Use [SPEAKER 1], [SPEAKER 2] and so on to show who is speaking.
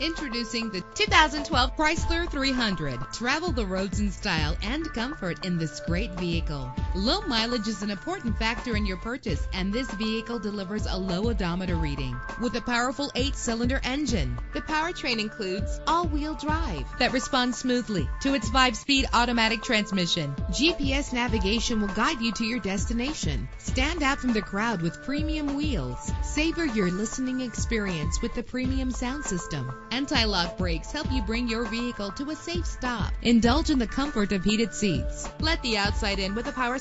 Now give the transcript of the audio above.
[SPEAKER 1] Introducing the 2012 Chrysler 300. Travel the roads in style and comfort in this great vehicle. Low mileage is an important factor in your purchase, and this vehicle delivers a low odometer reading. With a powerful eight cylinder engine, the powertrain includes all wheel drive that responds smoothly to its five speed automatic transmission. GPS navigation will guide you to your destination. Stand out from the crowd with premium wheels. Savor your listening experience with the premium sound system. Anti-lock brakes help you bring your vehicle to a safe stop. Indulge in the comfort of heated seats. Let the outside in with a power